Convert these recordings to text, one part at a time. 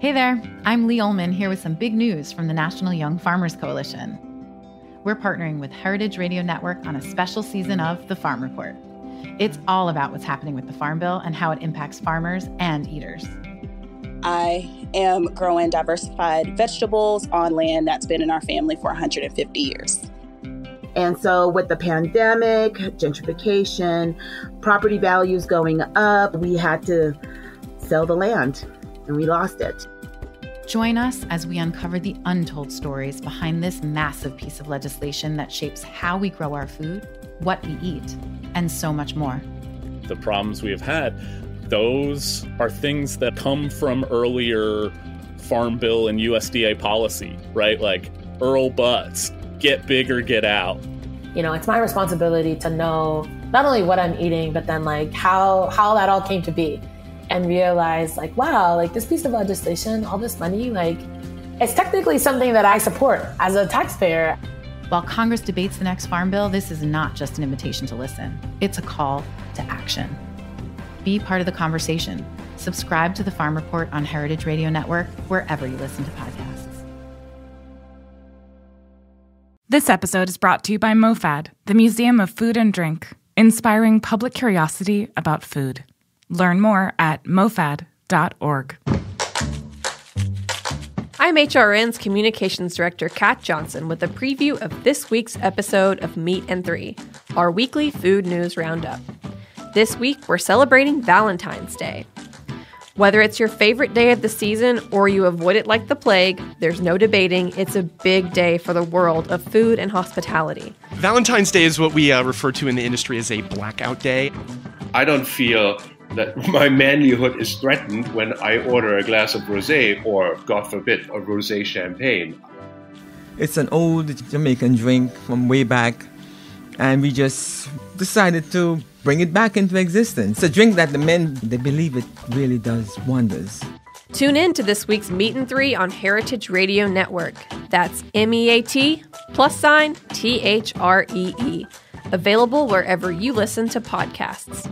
Hey there, I'm Lee Ullman here with some big news from the National Young Farmers Coalition. We're partnering with Heritage Radio Network on a special season of The Farm Report. It's all about what's happening with the Farm Bill and how it impacts farmers and eaters. I am growing diversified vegetables on land that's been in our family for 150 years. And so, with the pandemic, gentrification, property values going up, we had to sell the land and we lost it. Join us as we uncover the untold stories behind this massive piece of legislation that shapes how we grow our food, what we eat, and so much more. The problems we have had, those are things that come from earlier Farm Bill and USDA policy, right? Like Earl Butz, get big or get out. You know, it's my responsibility to know not only what I'm eating, but then like how how that all came to be and realize like wow like this piece of legislation all this money like it's technically something that i support as a taxpayer. While congress debates the next farm bill this is not just an invitation to listen. It's a call to action. Be part of the conversation. Subscribe to the farm report on heritage radio network wherever you listen to podcasts. This episode is brought to you by mofad the museum of food and drink inspiring public curiosity about food Learn more at mofad.org. I'm HRN's Communications Director Kat Johnson with a preview of this week's episode of Meat and Three, our weekly food news roundup. This week, we're celebrating Valentine's Day. Whether it's your favorite day of the season or you avoid it like the plague, there's no debating it's a big day for the world of food and hospitality. Valentine's Day is what we uh, refer to in the industry as a blackout day. I don't feel that my manlyhood is threatened when I order a glass of rosé or, God forbid, a rosé champagne. It's an old Jamaican drink from way back, and we just decided to bring it back into existence. It's a drink that the men they believe it really does wonders. Tune in to this week's Meat and Three on Heritage Radio Network. That's M E A T plus sign T H R E E. Available wherever you listen to podcasts.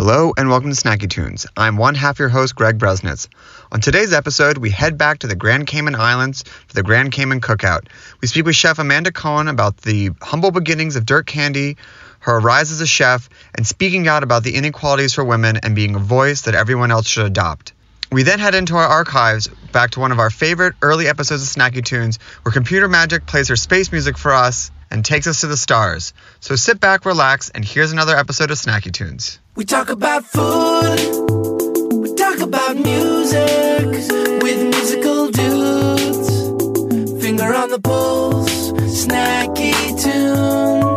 Hello and welcome to Snacky Tunes. I'm one half your host, Greg Bresnitz. On today's episode, we head back to the Grand Cayman Islands for the Grand Cayman Cookout. We speak with Chef Amanda Cohen about the humble beginnings of Dirt Candy, her rise as a chef, and speaking out about the inequalities for women and being a voice that everyone else should adopt. We then head into our archives back to one of our favorite early episodes of Snacky Tunes, where computer magic plays her space music for us and takes us to the stars. So sit back, relax, and here's another episode of Snacky Tunes. We talk about food, we talk about music with musical dudes. Finger on the pulse, snacky tunes.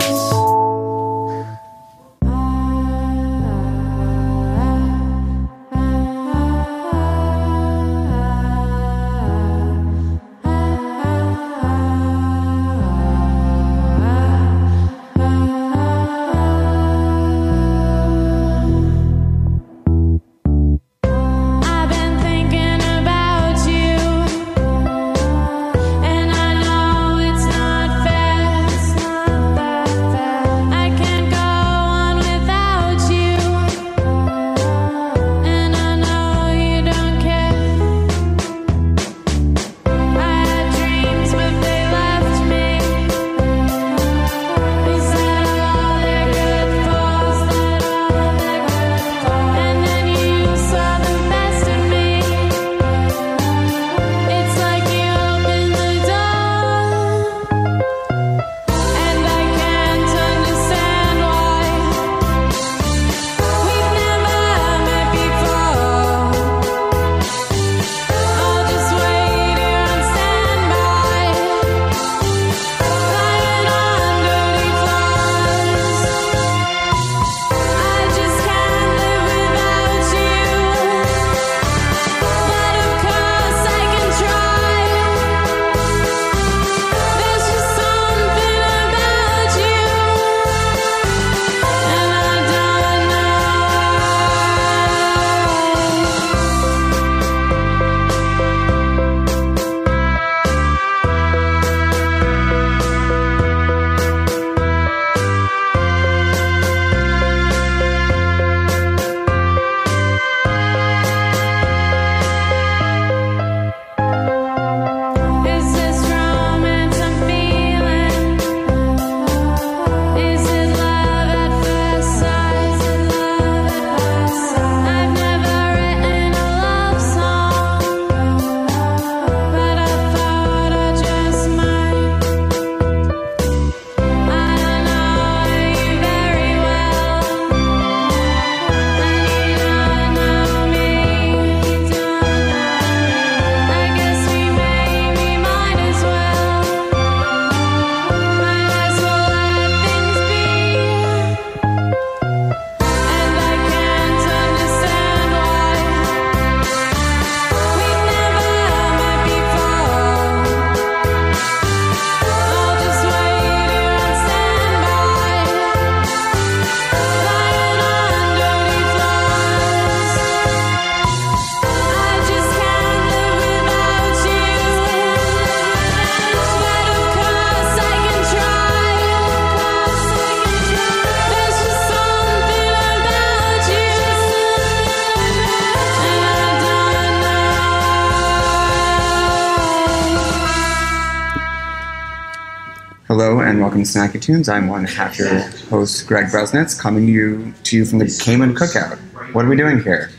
Welcome to Snacky Tunes. I'm one half your host, Greg Bresnitz, coming to you to you from the Cayman Cookout. What are we doing here?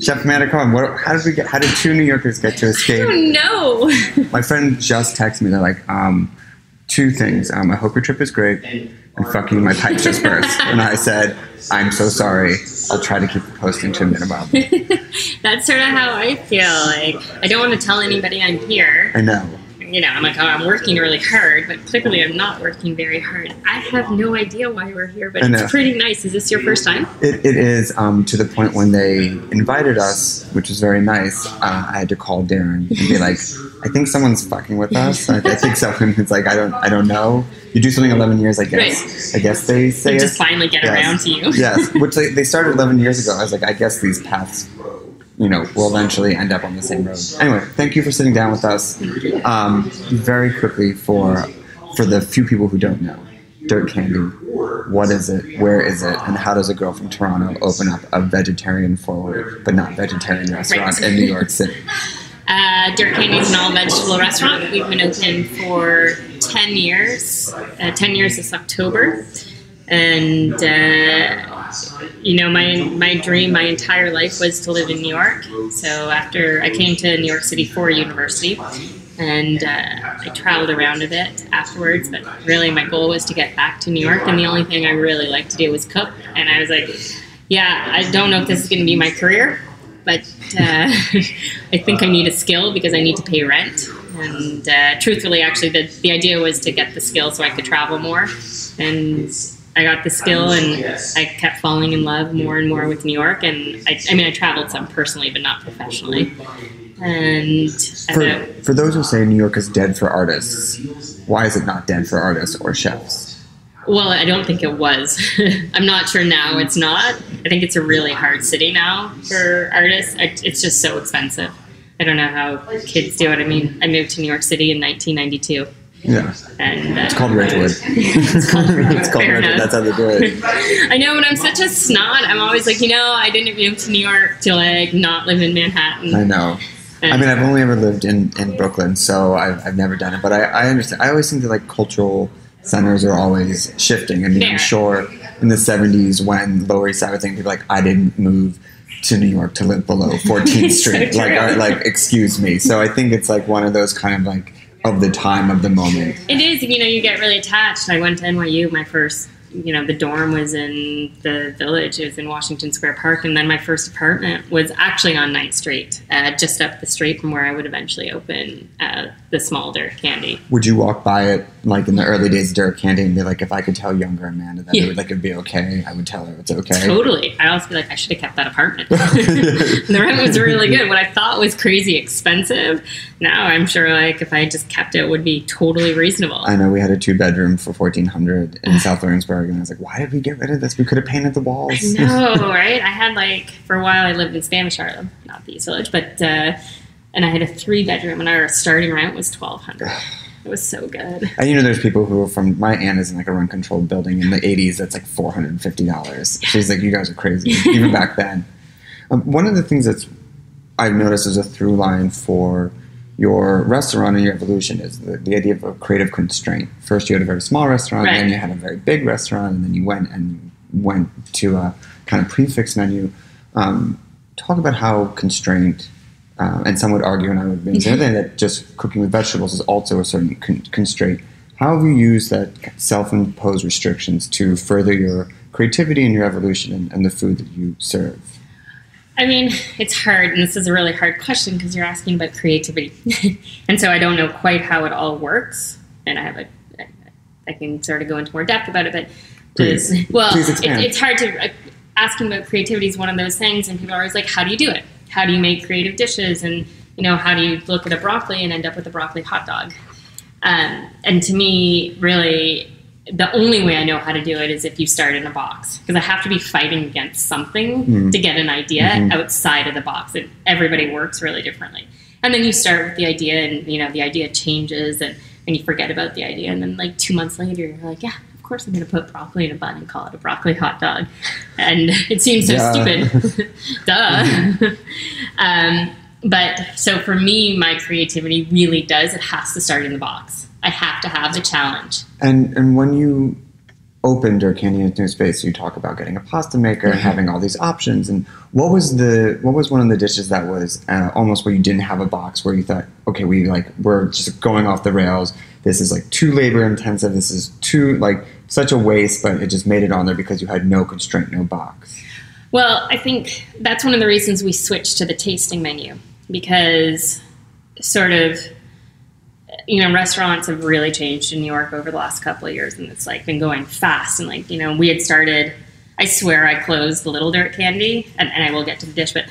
Chef Amanda Cohen, what, how did we get? How did two New Yorkers get to escape? I don't know. My friend just texted me. They're like, um, two things. Um, I hope your trip is great, and fuck you, my pipes just burst. and I said, I'm so sorry. I'll try to keep the posting to a minimum. That's sort of how I feel. Like I don't want to tell anybody I'm here. I know. You know, I'm like, oh, I'm working really hard, but clearly I'm not working very hard. I have no idea why we're here, but it's pretty nice. Is this your first time? It, it is um, to the point when they invited us, which was very nice. Uh, I had to call Darren and be like, "I think someone's fucking with us." I, I think someone who's like, "I don't, I don't know." You do something 11 years, I guess. I guess they say They it. just finally get Yes. around to you. yes, which they, they started 11 years ago. I was like, I guess these paths, you know, we'll eventually end up on the same road. Anyway, thank you for sitting down with us. Um, very quickly for for the few people who don't know, Dirt Candy. What is it? Where is it? And how does a girl from Toronto open up a vegetarian forward but not vegetarian restaurant Right. in New York City? Uh, Dirt Candy is an all vegetable restaurant. We've been open for 10 years, uh, 10 years this October. And, uh, you know, my, my dream my entire life was to live in New York. So after I came to New York City for university, and uh, I traveled around a bit afterwards, but really my goal was to get back to New York. And the only thing I really liked to do was cook. And I was like, yeah, I don't know if this is going to be my career, but uh, I think I need a skill because I need to pay rent. And uh, truthfully, actually, the, the idea was to get the skill so I could travel more. And I got the skill, and I kept falling in love more and more with New York. And I, I mean, I traveled some personally, but not professionally. And For, for those who say New York is dead for artists, why is it not dead for artists or chefs? Well, I don't think it was. I'm not sure now it's not. I think it's a really hard city now for artists. I- It's just so expensive. I don't know how kids do it. I mean, I moved to New York City in 1992. Yeah. And uh, It's called Ridgewood. it's called Ridgewood. It's called Fair Ridgewood. That's how they do it. I know, when I'm such a snot. I'm always like, you know, I didn't move to New York to like not live in Manhattan. I know. I mean, I've only ever lived in, in Brooklyn, so I've, I've never done it. But I, I understand. I always think that like cultural centers are always shifting. I mean, I'm sure in the 70s when Lower East Side would think people like, I didn't move to New York to live below 14th So Street. like. I, like, excuse me. So I think it's like one of those kind of like of the time of the moment. It is, you know, you get really attached. I went to NYU. My first, you know, the dorm was in the village. It was in Washington Square Park, and then my first apartment was actually on 9th Street, uh, just up the street from where I would eventually open uh, the small Dirt Candy. Would you walk by it like in the early days of Dirt Candy and be like, if I could tell younger Amanda that Yeah. it would like it'd be okay, I would tell her it's okay. Totally. I also be like, I should have kept that apartment. the rent was really good. What I thought was crazy expensive, now I'm sure like if I just kept it, it would be totally reasonable. I know we had a two bedroom for fourteen hundred in South Lawrenceburg, and I was like, "Why did we get rid of this? We could have painted the walls." No, right? I had like for a while I lived in Spanish Harlem, not the East Village, but uh, and I had a three bedroom, and our starting rent was twelve hundred. It was so good. And you know, there's people who are from my aunt is in like a rent controlled building in the '80s. That's like four hundred and fifty dollars. She's like, "You guys are crazy," even back then. Um, one of the things that's I've noticed as a through line for your restaurant and your evolution is the, the idea of a creative constraint. First, you had a very small restaurant, Right. then you had a very big restaurant, and then you went and went to a kind of prefix menu. Um, talk about how constraint, um, and some would argue, and I would maybe say that just cooking with vegetables is also a certain con- constraint. How have you used that self-imposed restrictions to further your creativity and your evolution and, and the food that you serve? I mean, it's hard, and this is a really hard question because you're asking about creativity, and so I don't know quite how it all works. And I have a, I can sort of go into more depth about it, but Please. well, Please it, it's hard to uh, asking about creativity is one of those things, and people are always like, "How do you do it? How do you make creative dishes?" And you know, how do you look at a broccoli and end up with a broccoli hot dog? Um, and to me, really, the only way I know how to do it is if you start in a box because I have to be fighting against something Mhm. to get an idea Mhm. outside of the box. And everybody works really differently. And then you start with the idea, and you know the idea changes, and, and you forget about the idea. And then like two months later, you're like, yeah, course I'm going to put broccoli in a bun and call it a broccoli hot dog. And it seems so Duh. stupid. Duh. um, but so for me, my creativity really does. It has to start in the box. I have to have the challenge. And and when you opened Candy into new space, you talk about getting a pasta maker and having all these options. And what was the what was one of the dishes that was uh, almost where you didn't have a box where you thought, okay, we like we're just going off the rails. This is like too labor intensive. This is too like such a waste, but it just made it on there because you had no constraint, no box. Well, I think that's one of the reasons we switched to the tasting menu because sort of you know restaurants have really changed in New York over the last couple of years and it's like been going fast and like you know we had started I swear I closed Little Dirt Candy and, and I will get to the dish but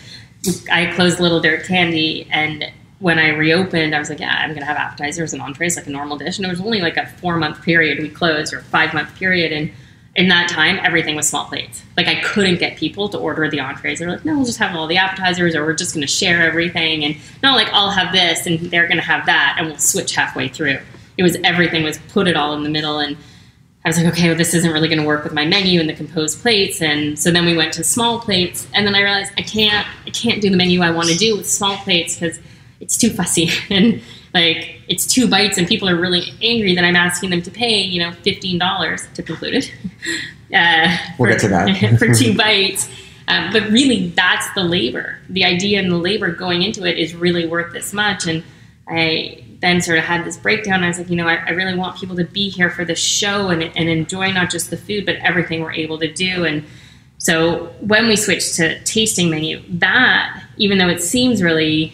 I closed Little Dirt Candy and when I reopened I was like yeah I'm gonna have appetizers and entrees like a normal dish and it was only like a four month period we closed or five month period and in that time, everything was small plates. Like I couldn't get people to order the entrees. They're like, no, we'll just have all the appetizers, or we're just going to share everything. And not like I'll have this and they're going to have that, and we'll switch halfway through. It was everything was put it all in the middle, and I was like, okay, well, this isn't really going to work with my menu and the composed plates. And so then we went to small plates, and then I realized I can't, I can't do the menu I want to do with small plates because it's too fussy and like it's two bites and people are really angry that I'm asking them to pay, you know, fifteen dollars tip included. Uh, We'll for, get to that. for two bites. Um, but really, that's the labor. The idea and the labor going into it is really worth this much. And I then sort of had this breakdown. I was like, you know, I, I really want people to be here for the show and, and enjoy not just the food, but everything we're able to do. And so when we switched to tasting menu, that, even though it seems really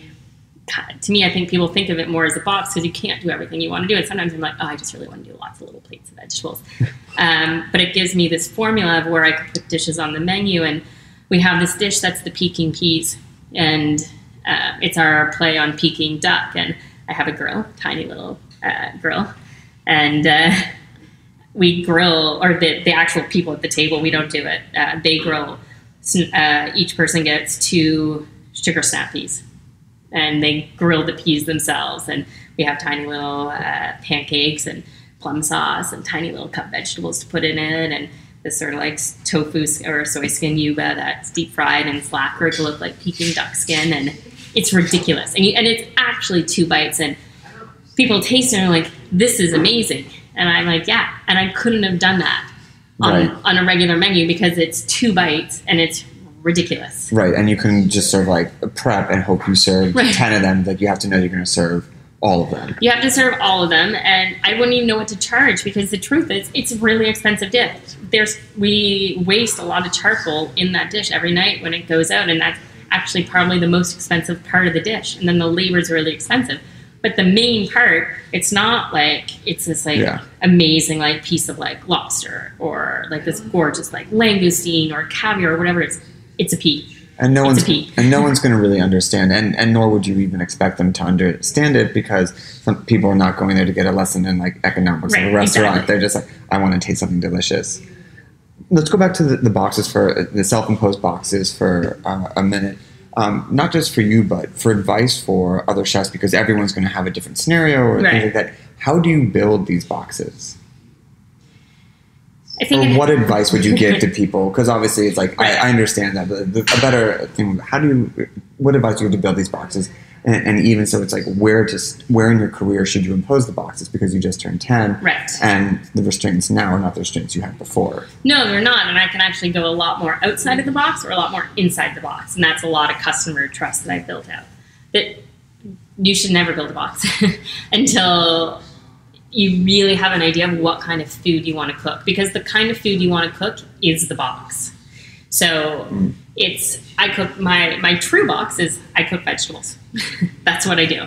to me, I think people think of it more as a box because you can't do everything you want to do. And sometimes I'm like, oh, I just really want to do lots of little plates of vegetables. um, but it gives me this formula of where I could put dishes on the menu. And we have this dish that's the Peking peas, and uh, it's our play on Peking duck. And I have a grill, tiny little uh, grill, and uh, we grill, or the, the actual people at the table, we don't do it. Uh, they grill. Uh, each person gets two sugar snap peas and they grill the peas themselves. And we have tiny little uh, pancakes and plum sauce and tiny little cut vegetables to put in it. And this sort of like tofu or soy skin yuba that's deep fried and lacquered to look like Peking duck skin. And it's ridiculous. And, you, and it's actually two bites. And people taste it and are like, this is amazing. And I'm like, yeah. And I couldn't have done that on, Right. on a regular menu because it's two bites and it's ridiculous. Right, and you can just sort of like prep and hope you serve Right. ten of them. Like you have to know you're going to serve all of them. You have to serve all of them, and I wouldn't even know what to charge because the truth is, it's a really expensive dish. There's we waste a lot of charcoal in that dish every night when it goes out, and that's actually probably the most expensive part of the dish. And then the labor is really expensive. But the main part, it's not like it's this like Yeah. amazing like piece of like lobster or like this gorgeous like langoustine or caviar or whatever it is. It's a pea. And no It's one's and no one's going to really understand, and and nor would you even expect them to understand it because some people are not going there to get a lesson in like economics of a restaurant. exactly. They're just like, I want to taste something delicious. Let's go back to the, the boxes for the self-imposed boxes for uh, a minute. Um, not just for you, but for advice for other chefs, because everyone's going to have a different scenario or Right. things like that. How do you build these boxes? I think what advice would you give to people? Because obviously, it's like I, I understand that, but the, a better thing. How do you? What advice do you give to build these boxes? And, and even so, it's like where to where in your career should you impose the boxes? Because you just turned ten, Right. And the restraints now are not the restraints you had before. No, they're not. And I can actually go a lot more outside of the box or a lot more inside the box. And that's a lot of customer trust that I've built out. That you should never build a box until you really have an idea of what kind of food you want to cook. Because the kind of food you want to cook is the box. So it's I cook my my true box is I cook vegetables. That's what I do.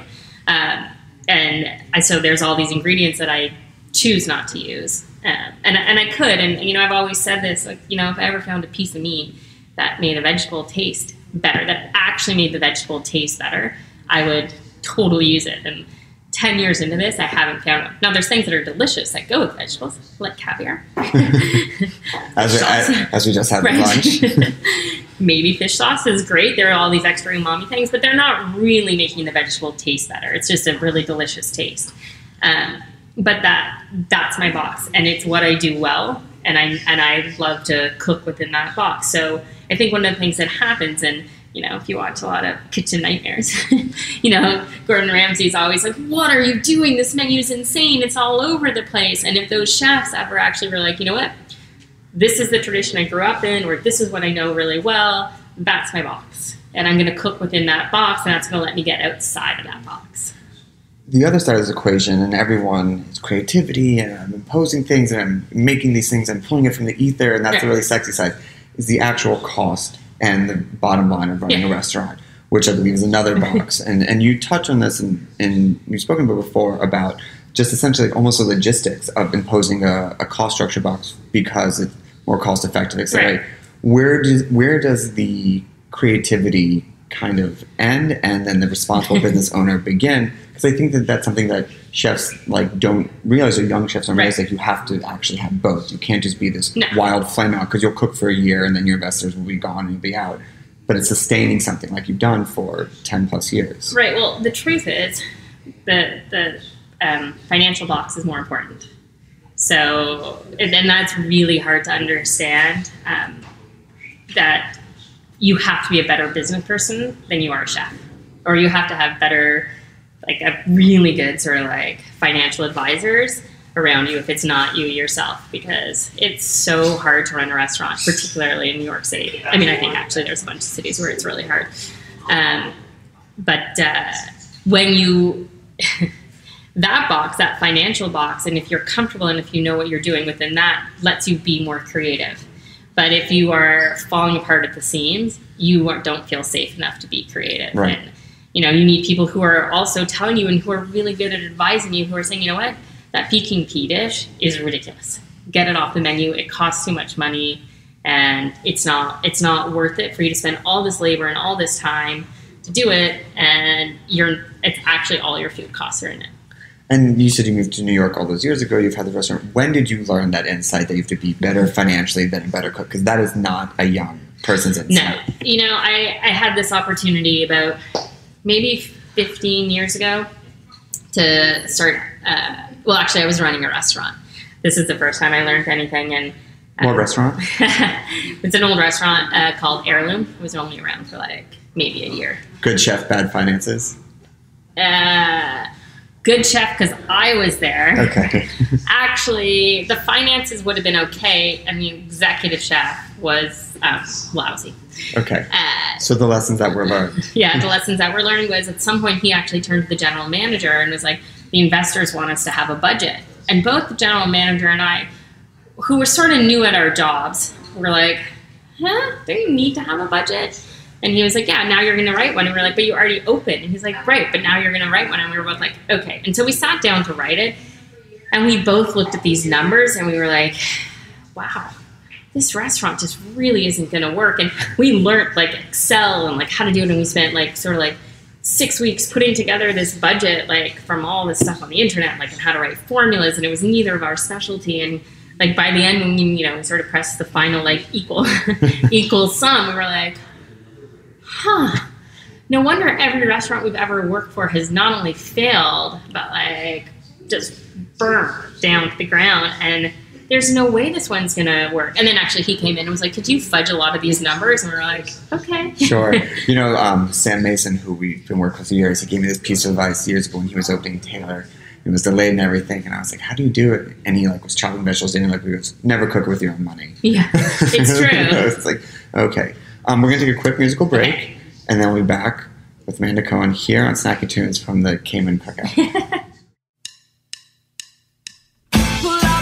Um, and I, so there's all these ingredients that I choose not to use. Um, and, and I could, and you know, I've always said this, like, you know, if I ever found a piece of meat that made a vegetable taste better, that actually made the vegetable taste better, I would totally use it. And 10 years into this, I haven't found one. Now, there's things that are delicious that go with vegetables, like caviar. As we, Sauce. as we just had Right. lunch. Maybe fish sauce is great. There are all these extra umami things, but they're not really making the vegetable taste better. It's just a really delicious taste. Um, but that that's my box, and it's what I do well, and I and I love to cook within that box. So I think one of the things that happens, and you know, if you watch a lot of Kitchen Nightmares, you know, Gordon Ramsay's always like, "What are you doing? This menu's insane. It's all over the place." And if those chefs ever actually were like, "You know what? This is the tradition I grew up in, or this is what I know really well. That's my box, and I'm going to cook within that box, and that's going to let me get outside of that box." the other side of this equation, and everyone is creativity, and I'm imposing things, and I'm making these things, I'm pulling it from the ether, and that's the really sexy side, is the actual cost and the bottom line of running a restaurant, which I believe is another box. and and you touch on this, and and we've spoken about before about just essentially almost the logistics of imposing a, a cost structure box because it's more cost effective, etc. Right. Where does where does the creativity kind of end, and then the responsible business owner begin? Because I think that that's something that chefs like don't realize, or young chefs don't realize. Like you have to actually have both. You can't just be this No. wild flame out because you'll cook for a year and then your investors will be gone and you'll be out. But it's sustaining something like you've done for ten plus years. Right. Well, the truth is, the the um, financial box is more important. So, and and that's really hard to understand. Um, that you have to be a better business person than you are a chef, or you have to have better, like a really good sort of like financial advisors around you if it's not you yourself because it's so hard to run a restaurant particularly in new york city. I mean i think actually there's a bunch of cities where it's really hard. Um, but uh, when you that box that financial box and if you're comfortable and if you know what you're doing within that lets you be more creative but if you are falling apart at the seams you don't feel safe enough to be creative. Right. and you know you need people who are also telling you and who are really good at advising you who are saying you know what? That peking pea dish is ridiculous. Get it off the menu. It costs too much money and it's not it's not worth it for you to spend all this labor and all this time to do it and you're it's actually all your food costs are in it And you said you moved to New York all those years ago. You've had the restaurant. When did you learn that insight that you have to be better financially than a better cook? Because that is not a young person's insight. no you know i i had this opportunity about maybe 15 years ago to start uh, well actually i was running a restaurant this is the first time i learned anything and What restaurant? it's an old restaurant uh, called heirloom it was only around for like maybe a year Good chef, bad finances. uh, good chef because I was there. Okay. Actually, the finances would have been okay, and the executive chef was um, lousy. okay. Uh, So the lessons that were learned. yeah, the lessons that we're learning was at some point he actually turned to the general manager and was like, the investors want us to have a budget. And both the general manager and I, who were sort of new at our jobs, were like, huh, do you need to have a budget? And he was like, yeah, now you're going to write one. And we are like, but you already opened. And he's like, right, but now you're going to write one. And we were both like, okay. And so we sat down to write it. And we both looked at these numbers and we were like, wow, this restaurant just really isn't going to work. And we learned like Excel and like how to do it. And we spent like sort of like six weeks putting together this budget, like from all this stuff on the internet, like and how to write formulas. And it was neither of our specialty. And like by the end, you know, we sort of pressed the final like equal, equal sum, we were like, huh. No wonder every restaurant we've ever worked for has not only failed, but like just burned down to the ground. And there's no way this one's gonna work. And then actually he came in and was like, Could you fudge a lot of these numbers? And we are like, Okay. Sure. You know, um, Sam Mason, who we've been working with for years, he gave me this piece of advice years ago when he was opening Tailor. It was delayed and everything, and I was like, "How do you do it?" And he like was chopping vegetables, and he like, "We never cook with your own money." Yeah, it's true. it's like, okay, um, we're gonna take a quick musical break, and then we'll be back with Amanda Cohen here on Snacky Tunes from the Cayman Cookout. Pull out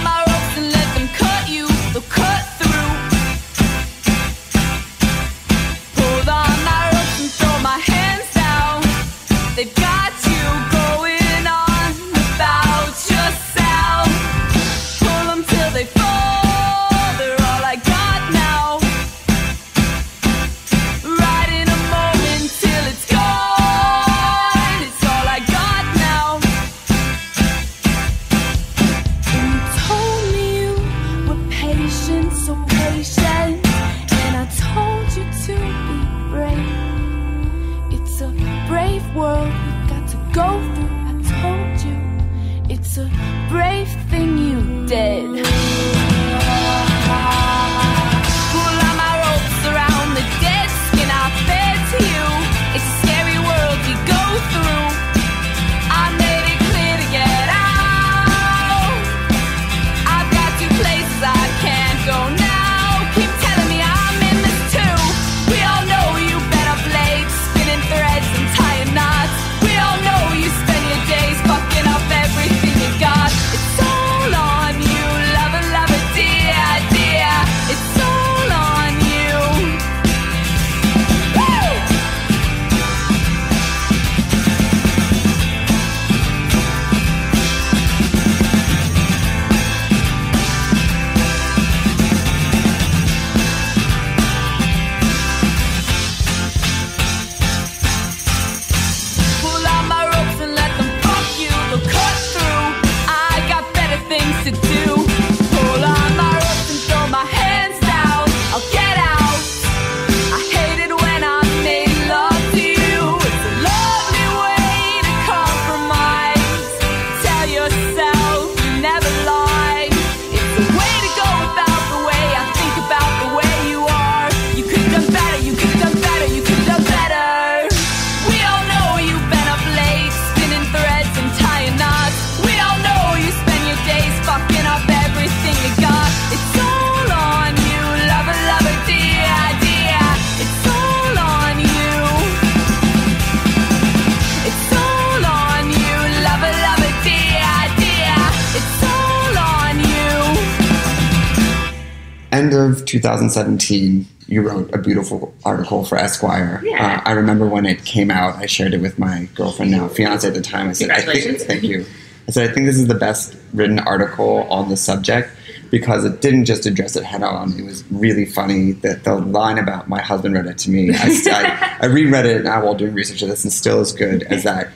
of 2017, you wrote a beautiful article for Esquire. Yeah. Uh, I remember when it came out, I shared it with my girlfriend, now fiance at the time. I said, I think, thank you. I said, I think this is the best written article on the subject because it didn't just address it head on. It was really funny that the line about my husband read it to me. I, I, I reread it now while doing research of this and still as good as that.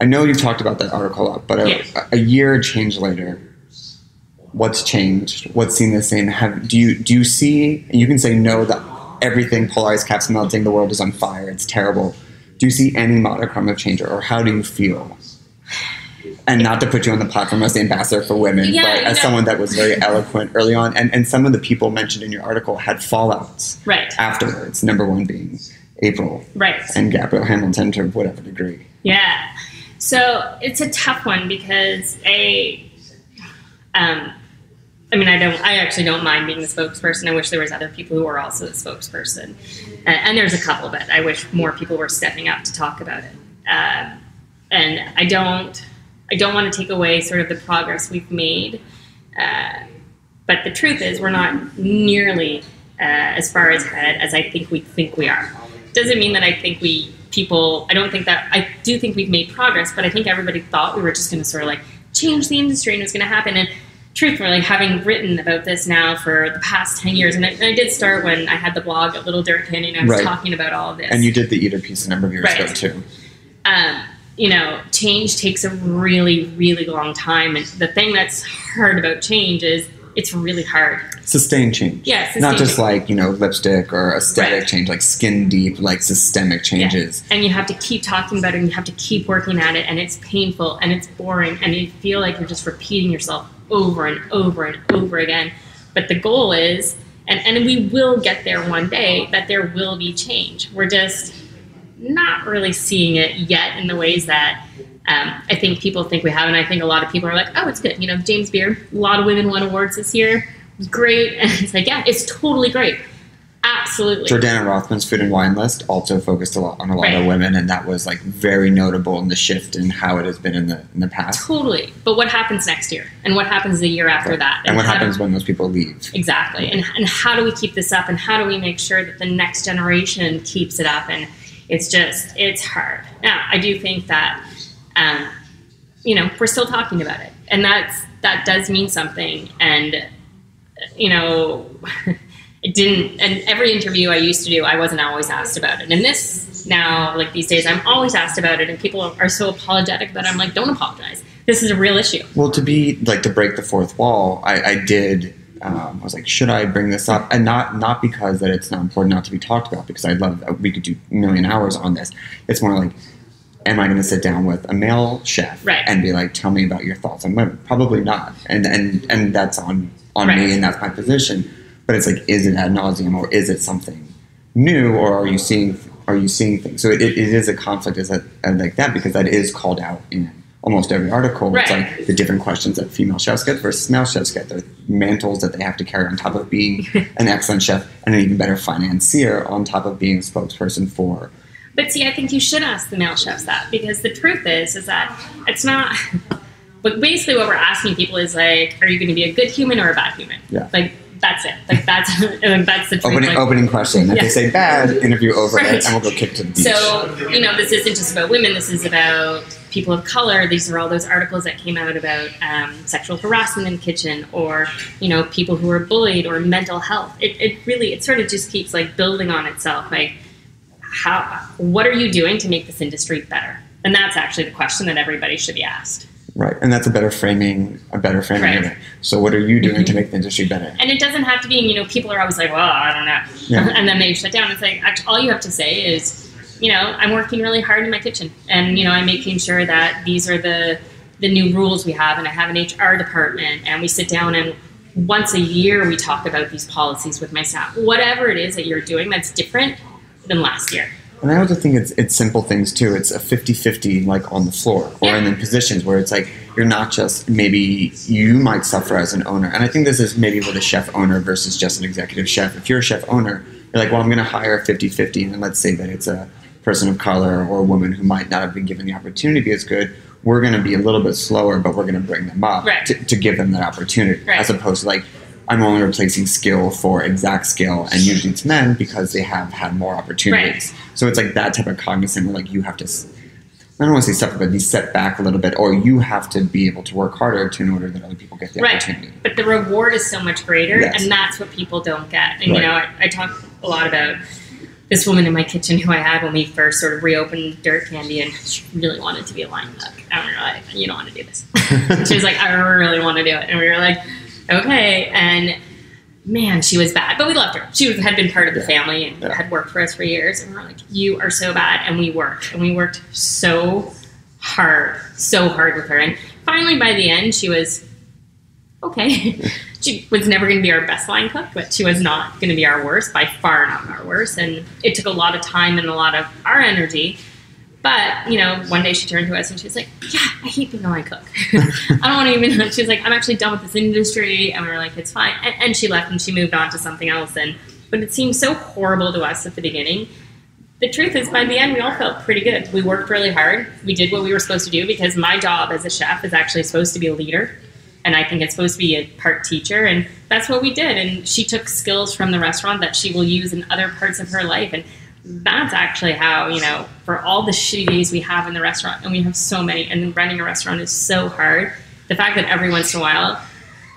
I know you've talked about that article up, but a, Yeah. a year change later, what's changed? What's seen the same? Have do you do you see? You can say no that everything polarized caps melting, the world is on fire, it's terrible. Do you see any modicum of change, or how do you feel? And not to put you on the platform as the ambassador for women, Yeah, but as know- someone that was very eloquent early on, and, and some of the people mentioned in your article had fallouts Right. afterwards. Number one being April Right. and Gabrielle Hamilton to whatever degree. Yeah. So it's a tough one because a, um, I mean, I don't. I actually don't mind being the spokesperson. I wish there was other people who were also the spokesperson, uh, and there's a couple, but I wish more people were stepping up to talk about it. Um, and I don't. I don't want to take away sort of the progress we've made, uh, but the truth is, we're not nearly uh, as far ahead as I think we think we are. Doesn't mean that I think we people. I don't think that I do think we've made progress, but I think everybody thought we were just going to sort of like change the industry and it was going to happen. And truthfully, having written about this now for the past ten years, and I, and I did start when I had the blog at Little Dirt Candy. I was Right. talking about all of this And you did the Eater piece a number of years Right. ago too. um, you know, change takes a really, really long time. And the thing that's hard about change is it's really hard. Sustained change. Yeah, Not just like, you know, lipstick or aesthetic Right. change, like skin deep, like systemic changes. And you have to keep talking about it and you have to keep working at it. And it's painful and it's boring. And you feel like you're just repeating yourself over and over and over again. But the goal is, and, and we will get there one day, that there will be change. We're just not really seeing it yet in the ways that um, I think people think we have. And I think a lot of people are like, oh, it's good. You know, James Beard, a lot of women won awards this year. It great. And it's like, yeah, it's totally great. Absolutely. Jordana Rothman's food and wine list also focused a lot on a lot of women, and that was like very notable in the shift in how it has been in the in the past. Totally. But what happens next year? And what happens the year after that? And what how do- happens when those people leave? Exactly. And, and how do we keep this up? And how do we make sure that the next generation keeps it up? And it's just, it's hard. Now, I do think that, um, you know, we're still talking about it. And that's, that does mean something. And, you know, it didn't, and every interview I used to do, I wasn't always asked about it. And this now, like these days, I'm always asked about it. And people are so apologetic that I'm like, don't apologize. This is a real issue. Well, to be like to break the fourth wall, I, I did. Um, I was like, should I bring this up? And not not because that it's not important not to be talked about, because I'd love we could do a million hours on this. It's more like, am I going to sit down with a male chef Right. and be like, tell me about your thoughts on women? Probably not. And and and that's on on Right. me, and that's my position. But it's like, is it ad nauseum or is it something new, or are you seeing are you seeing things? So it, it is a conflict is that like that because that is called out in almost every article. It's like the different questions that female chefs get versus male chefs get. The mantles that they have to carry on top of being an excellent chef and an even better financier on top of being a spokesperson for. But see, I think you should ask the male chefs that because the truth is, is that it's not. But basically, what we're asking people is like, are you going to be a good human or a bad human? Yeah. Like that's it. Like that's and that's the truth. Opening, Like, opening question. If Yeah. they say bad, interview over Right. and we'll go kick to the beach. So, you know, this isn't just about women, this is about people of color. These are all those articles that came out about um, sexual harassment in the kitchen or, you know, people who are bullied or mental health. It, it really, it sort of just keeps like building on itself. Like, how, what are you doing to make this industry better? And that's actually the question that everybody should be asked. right. And that's a better framing, a better framing Right. of it. So what are you doing Mhm. to make the industry better? And it doesn't have to be, you know, people are always like, well, I don't know. Yeah. and then they shut down. It's like, all you have to say is, you know, I'm working really hard in my kitchen. And, you know, I'm making sure that these are the, the new rules we have. And I have an HR department. And we sit down and once a year we talk about these policies with my staff. Whatever it is that you're doing that's different than last year. And I also think it's it's simple things too. It's a 50-50 like on the floor or in the positions where it's like you're not just maybe you might suffer as an owner. And I think this is maybe with a chef owner versus just an executive chef. If you're a chef owner, you're like, well, I'm going to hire 50-50 and let's say that it's a person of color or a woman who might not have been given the opportunity to be as good. We're going to be a little bit slower, but we're going to bring them up Right. to, to give them that opportunity, Right. as opposed to like I'm only replacing skill for exact skill, and usually it's men because they have had more opportunities. So it's like that type of cognizant where like you have to. I don't want to say suffer, but be set back a little bit, or you have to be able to work harder to in order that other people get the Right. opportunity. But the reward is so much greater, Yes. and that's what people don't get. And Right. you know, I, I talk a lot about this woman in my kitchen who I had when we first sort of reopened Dirt Candy, and she really wanted to be a line cook. And we were like, "You don't want to do this." She was like, "I really want to do it," and we were like, "Okay." And man, she was bad, but we loved her. She was, had been part of the family and had worked for us for years. And we were like, "You are so bad," and we worked, and we worked so hard, so hard with her. And finally, by the end, she was okay. she was never going to be our best line cook, but she was not going to be our worst, by far not our worst. And it took a lot of time and a lot of our energy. But, you know, one day she turned to us and she was like, Yeah, I hate being a line cook. I don't want to even, know. she was like, I'm actually done with this industry. And we were like, It's fine. And, and she left and she moved on to something else. And, but it seemed so horrible to us at the beginning. The truth is, by the end, we all felt pretty good. We worked really hard. We did what we were supposed to do because my job as a chef is actually supposed to be a leader and I think it's supposed to be a part teacher, and that's what we did. And she took skills from the restaurant that she will use in other parts of her life, and that's actually how you know for all the shitty days we have in the restaurant, and we have so many, and running a restaurant is so hard. The fact that every once in a while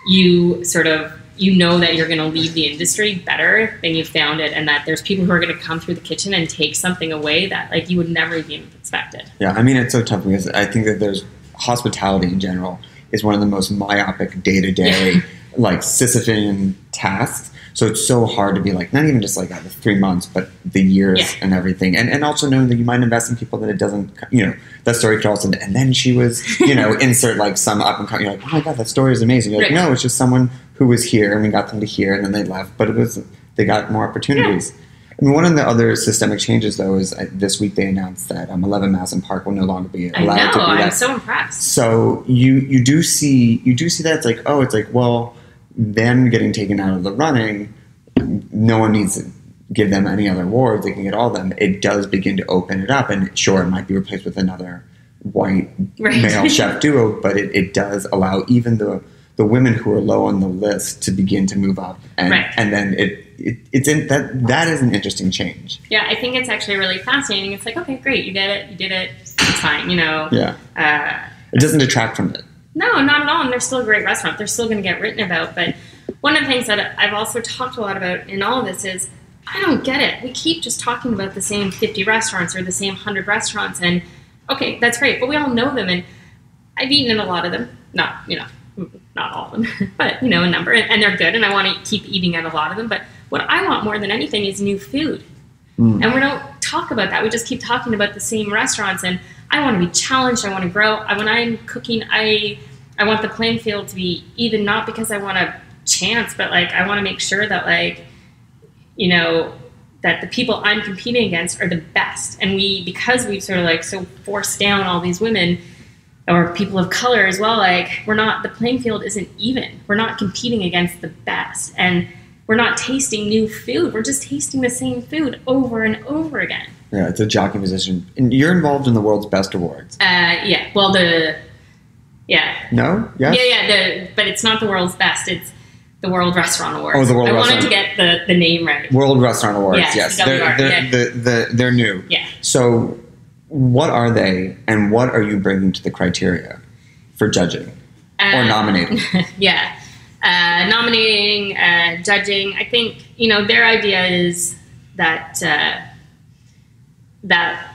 you sort of you know that you're going to leave the industry better than you found it, and that there's people who are going to come through the kitchen and take something away that like you would never even expected. Yeah, I mean it's so tough because I think that there's hospitality in general is one of the most myopic day to day like Sisyphean tasks. So it's so hard to be like not even just like the three months, but the years Yeah. and everything, and and also knowing that you might invest in people that it doesn't, you know, that story could also. And then she was, you know, insert like some up and coming. You're like, oh my god, that story is amazing. You're like, Right. no, it's just someone who was here and we got them to here, and then they left, but it was they got more opportunities. I mean, one of the other systemic changes, though, is uh, this week they announced that um, 11 Madison Park will no longer be I allowed know. to be I'm so impressed. So you you do see you do see that it's like oh it's like well them getting taken out of the running, no one needs to give them any other awards. They can get all of them. It does begin to open it up, and sure, it might be replaced with another white Right. male chef duo, but it, it does allow even the the women who are low on the list to begin to move up, and Right. and then it, it it's in that that is an interesting change. Yeah, I think it's actually really fascinating. It's like, okay, great, you did it, you did it, it's fine, you know. Yeah, Uh, it doesn't detract from it. No, not at all. And they're still a great restaurant. They're still going to get written about. But one of the things that I've also talked a lot about in all of this is I don't get it. We keep just talking about the same 50 restaurants or the same 100 restaurants. And okay, that's great. But we all know them. And I've eaten at a lot of them. Not, you know, not all of them, but, you know, a number. And, and they're good. And I want to keep eating at a lot of them. But what I want more than anything is new food. Hmm. And we don't talk about that. We just keep talking about the same restaurants. And I want to be challenged. I want to grow. I, when I'm cooking, I I want the playing field to be even. Not because I want a chance, but like I want to make sure that like you know that the people I'm competing against are the best. And we because we've sort of like so forced down all these women or people of color as well. Like we're not the playing field isn't even. We're not competing against the best and. We're not tasting new food. We're just tasting the same food over and over again. Yeah, it's a jockey position, and you're involved in the world's best awards. Uh, yeah. Well, the yeah, No, yeah, Yeah, yeah. The but it's not the world's best. It's the World Restaurant Awards. Oh, the World I Restaurant- wanted to get the, the name right. World Restaurant Awards. Yes, yes, they're they're, yeah. the, the, they're new. Yeah. So, what are they, and what are you bringing to the criteria for judging or Uh, nominating? yeah. Uh, nominating, uh, judging. I think you know their idea is that uh, that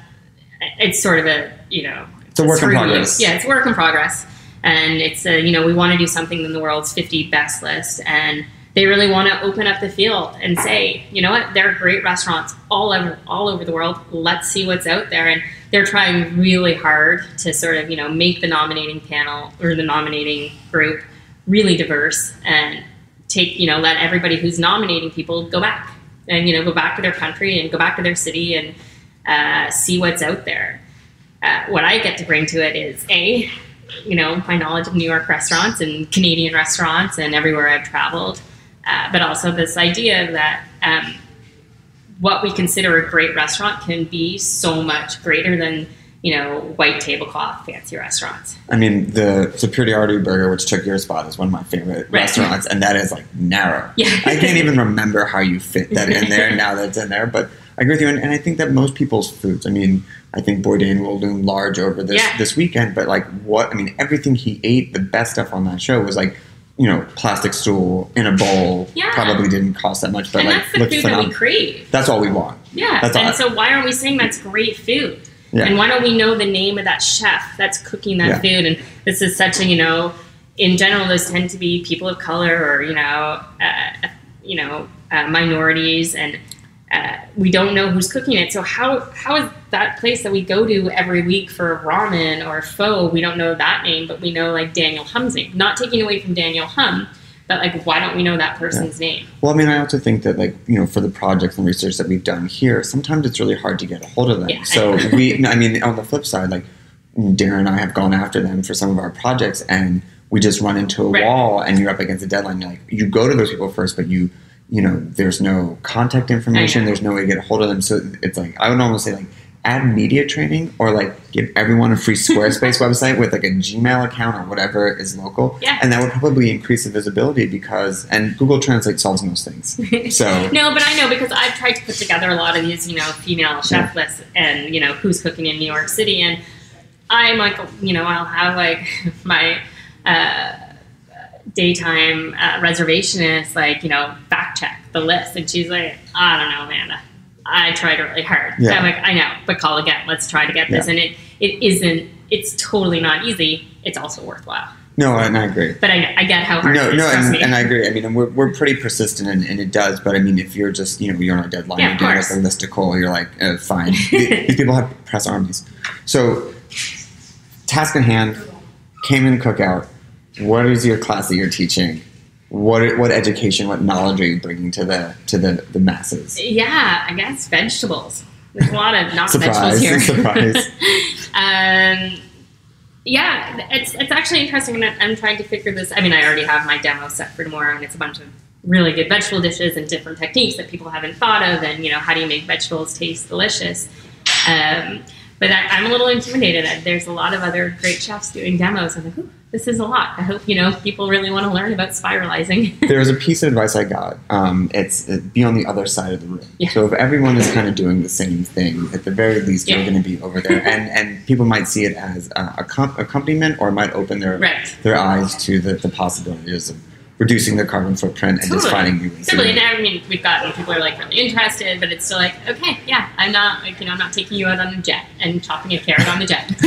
it's sort of a you know It's a work in progress. Yeah, it's a work in progress, and it's a, you know we want to do something in the world's 50 best list, and they really want to open up the field and say, you know what, there are great restaurants all over all over the world. Let's see what's out there, and they're trying really hard to sort of you know make the nominating panel or the nominating group really diverse and take you know let everybody who's nominating people go back and you know go back to their country and go back to their city and uh, see what's out there. Uh, what I get to bring to it is a you know my knowledge of New York restaurants and Canadian restaurants and everywhere I've traveled, uh, but also this idea that um, what we consider a great restaurant can be so much greater than you know, white tablecloth fancy restaurants. I mean, the Superiority Burger, which took your spot, is one of my favorite Right. restaurants, and that is like narrow. Yeah. I can't even remember how you fit that in there now that it's in there, but I agree with you, and, and I think that most people's foods. I mean, I think Bourdain will loom large over this Yeah. this weekend, but like what? I mean, everything he ate, the best stuff on that show was like. You know, plastic stool in a bowl Yeah. probably didn't cost that much, but and like that's the food that we crave. That's all we want. Yeah. That's all. and so why aren't we saying that's great food? Yeah. And why don't we know the name of that chef that's cooking that Yeah. food? And this is such a, you know, in general, those tend to be people of color or, you know, uh, you know, uh, minorities and uh, we don't know who's cooking it. So how how is that place that we go to every week for ramen or pho? We don't know that name, but we know like Daniel Humm's name. Not taking away from Daniel Humm, but like why don't we know that person's name? Well, I mean, I also think that, like, you know, for the projects and research that we've done here, sometimes it's really hard to get a hold of them. Yeah. So we, I mean, on the flip side, like, Darren and I have gone after them for some of our projects, and we just run into a Right. wall, and you're up against a deadline. You're like, you go to those people first, but you, you know, there's no contact information, there's no way to get a hold of them. So it's like, I would almost say, like, add media training or like give everyone a free Squarespace website with like a Gmail account or whatever is local. Yeah. And that would probably increase the visibility because, and Google Translate solves most things. So, No, but I know because I've tried to put together a lot of these, you know, female chef Yeah. lists and, you know, who's cooking in New York City. And I'm like, you know, I'll have like my uh, daytime uh, reservationist, like, you know, fact check the list. And she's like, I don't know, Amanda. I tried really hard. Yeah. I'm like, I know, but call again. Let's try to get this. Yeah. And it, it isn't, it's totally not easy. It's also worthwhile. no, and I agree. But I, I get how hard No, it is. no, and, and I agree. I mean, and we're, we're pretty persistent, and, and it does. But I mean, if you're just you know you're on a deadline, Yeah, you're doing like a listicle, you're like uh, fine. These people have press armies. So, task in hand, came Cayman cookout. What is your class that you're teaching? What what education, what knowledge are you bringing to the to the, the masses? Yeah, I guess vegetables. There's a lot of not Surprise, vegetables here. surprise. um, yeah, it's it's actually interesting. And I'm trying to figure this. I mean, I already have my demo set for tomorrow, and it's a bunch of really good vegetable dishes and different techniques that people haven't thought of, and you know, how do you make vegetables taste delicious? Um, but I, I'm a little intimidated. There's a lot of other great chefs doing demos. I'm like, Ooh, this is a lot. I hope you know people really want to learn about spiralizing. There's a piece of advice I got. Um, it's uh, be on the other side of the room. Yeah. So if everyone is kind of doing the same thing, at the very least, Yeah. you're going to be over there, and and people might see it as a, a com- accompaniment, or might open their Right. their eyes to the, the possibilities of reducing their carbon footprint and just finding new ways. to Totally. And. I mean, we've gotten people are like really interested, but it's still like, okay, yeah, I'm not like you know, I'm not taking you out on a jet and chopping a carrot on the jet.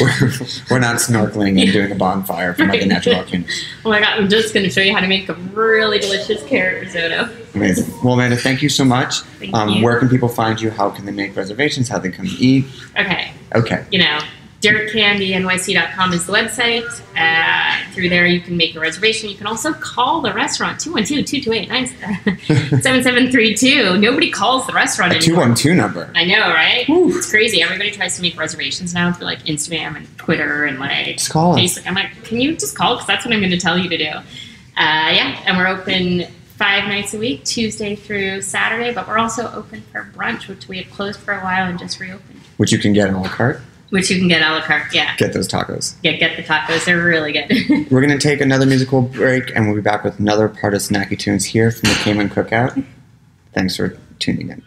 We're, we're not snorkeling and doing a bonfire from like a natural volcano. oh my god, I'm just going to show you how to make a really delicious carrot risotto. Amazing. Well, Amanda, thank you so much. Thank um, you. Where can people find you? How can they make reservations? How they come eat? Okay, Okay. you know, dirtcandynyc.com is the website. Uh, through there, you can make a reservation. You can also call the restaurant 212-228-7732. Nobody calls the restaurant A anymore. one two number. I know, right? It's crazy. Everybody tries to make reservations now through like Instagram and Twitter and like Just call us. I'm like, can you just call? Because that's what I'm going to tell you to do. Uh, yeah, and we're open five nights a week, Tuesday through Saturday. But we're also open for brunch, which we had closed for a while and just reopened. Which you can get in a la carte. Which you can get a la carte. Yeah, Get those tacos. yeah, get the tacos. They're really good. We're going to take another musical break and we'll be back with another part of Snacky Tunes here from the Cayman Cookout. Thanks for tuning in.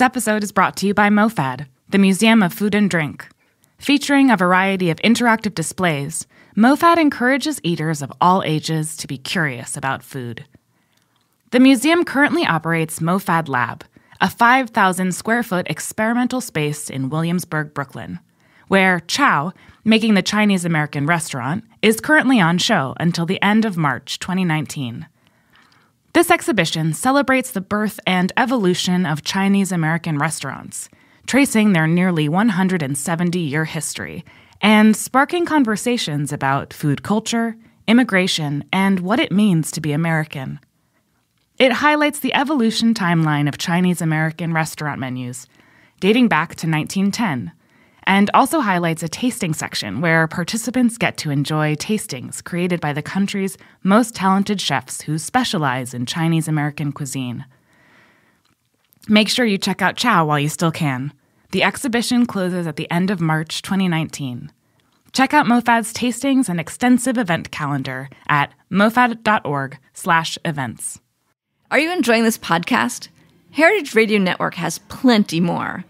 This episode is brought to you by MoFad, the Museum of Food and Drink. Featuring a variety of interactive displays, MoFad encourages eaters of all ages to be curious about food. The museum currently operates MoFad Lab, a 5,000 square foot experimental space in Williamsburg, Brooklyn, where Chow, making the Chinese American restaurant, is currently on show until the end of March 2019. This exhibition celebrates the birth and evolution of Chinese American restaurants, tracing their nearly 170 year history and sparking conversations about food culture, immigration, and what it means to be American. It highlights the evolution timeline of Chinese American restaurant menus, dating back to 1910, and also highlights a tasting section where participants get to enjoy tastings created by the country's most talented chefs who specialize in Chinese American cuisine. Make sure you check out Chow while you still can. The exhibition closes at the end of March 2019. Check out MoFad's tastings and extensive event calendar at mofad.org/events. Are you enjoying this podcast? Heritage Radio Network has plenty more.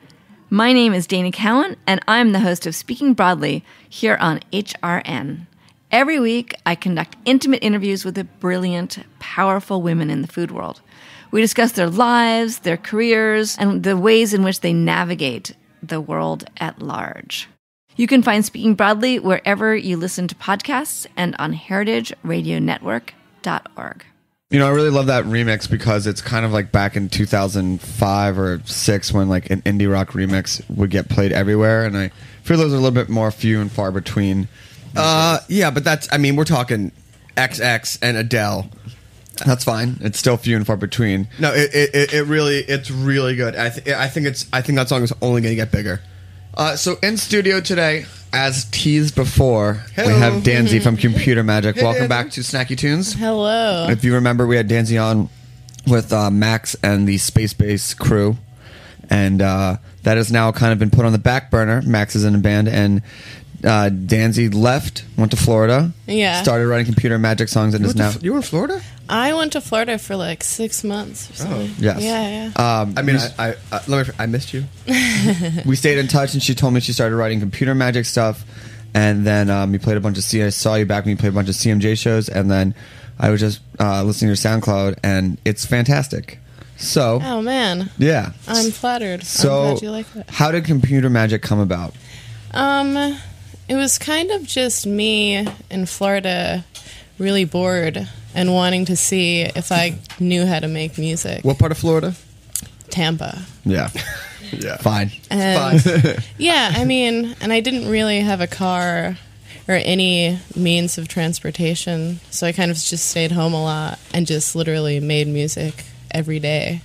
My name is Dana Cowin, and I'm the host of Speaking Broadly here on HRN. Every week, I conduct intimate interviews with the brilliant, powerful women in the food world. We discuss their lives, their careers, and the ways in which they navigate the world at large. You can find Speaking Broadly wherever you listen to podcasts and on heritageradionetwork.org. You know, I really love that remix because it's kind of like back in 2005 or 6 when like an indie rock remix would get played everywhere and I feel those are a little bit more few and far between. Uh, yeah, but that's I mean we're talking XX and Adele. That's fine. It's still few and far between. No, it it, it, really it's really good. I th- I think it's I think that song is only going to get bigger. Uh, so in studio today, as teased before, we have Danzy from Computer Magic. Hey, Welcome Danzy. back to Snacky Tunes. Hello. If you remember, we had Danzy on with uh, Max and the Space Base crew, and uh, that has now kind of been put on the back burner. Max is in a band, and uh, Danzy left, went to Florida, Yeah. started writing computer magic songs, and You is went now to F- you were in Florida? I went to Florida for like six months or something. yes, Yeah, yeah. Um, I mean, we- I, I, uh, let me, I missed you. we stayed in touch, and she told me she started writing computer magic stuff, and then um, you played a bunch of C. I saw you back when you played a bunch of CMJ shows, and then I was just uh, listening to your SoundCloud, and it's fantastic. So, Oh man. yeah. I'm flattered. So, I'm glad you like it. how did computer magic come about? Um, it was kind of just me in Florida, really bored and wanting to see if I knew how to make music. What part of Florida? Tampa. Yeah, yeah, fine, And yeah, I mean, and I didn't really have a car or any means of transportation, so I kind of just stayed home a lot and just literally made music every day.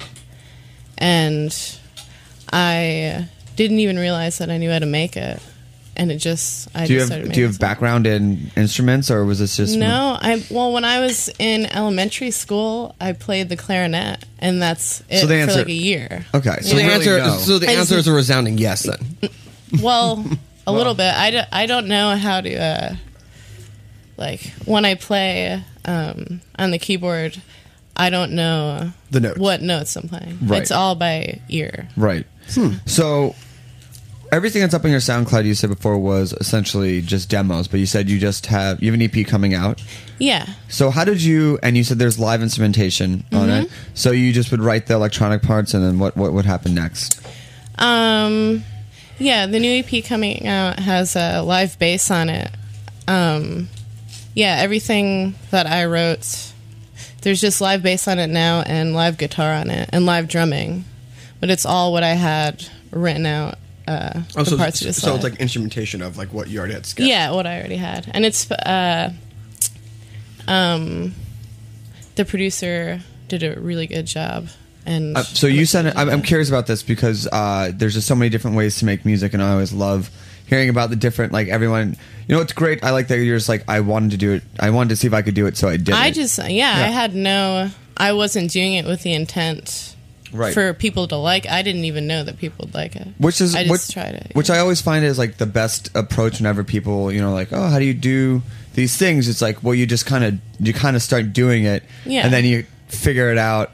And I didn't even realize that I knew how to make it, and it just I do you just have started do you have background in instruments, or was this just no, I well when I was in elementary school, I played the clarinet, and that's it So the for like a year. Okay, So the Yeah. answer, so the I just- answer is a resounding yes. Then Well, a little bit. I, don't know how to uh, like when I play um, on the keyboard. I don't know The notes. what notes I'm playing. Right. It's all by ear. right? So everything that's up on your SoundCloud, you said before, was essentially just demos, but you said you just have you have an EP coming out. Yeah. So how did you? And you said there's live instrumentation on Mhm. it. So you just would write the electronic parts, and then what what would happen next? Um, yeah, the new EP coming out has a live bass on it. Um, yeah, everything that I wrote, there's just live bass on it now and live guitar on it and live drumming, but it's all what I had written out. Uh, oh, the so, parts so it's like instrumentation of like what you already had sketched. yeah, what I already had, and it's uh, um, the producer did a really good job. And Uh, so you sent it. I'm, I'm curious about this because uh, there's just so many different ways to make music, and I always love hearing about the different. Like everyone, you know, it's great. I like that you're just like I wanted to do it. I wanted to see if I could do it, so I did. I it. just yeah, I had no I wasn't doing it with the intent Right. for people to like. I didn't even know that people would like it. which is I just what, tried it. which I always find is like the best approach whenever people you know like oh how do you do these things it's like well you just kind of you kind of start doing it Yeah. and then you figure it out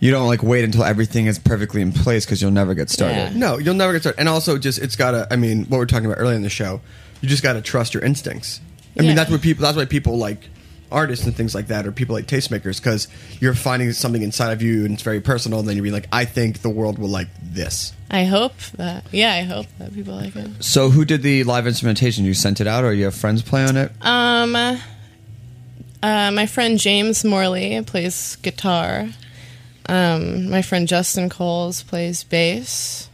you don't like wait until everything is perfectly in place because you'll never get started. No, you'll never get started. And also, just it's gotta. I mean, what we are talking about earlier in the show, you just gotta trust your instincts. I Yeah. mean, that's what people. That's why people like artists and things like that, or people like tastemakers, because you're finding something inside of you and it's very personal. And then you're being like, I think the world will like this. I hope that. Yeah, I hope that people like it. So who did the live instrumentation? You sent it out, or you have friends play on it? Um, uh, my friend James Morley plays guitar. Um, my friend Justin Coles plays bass.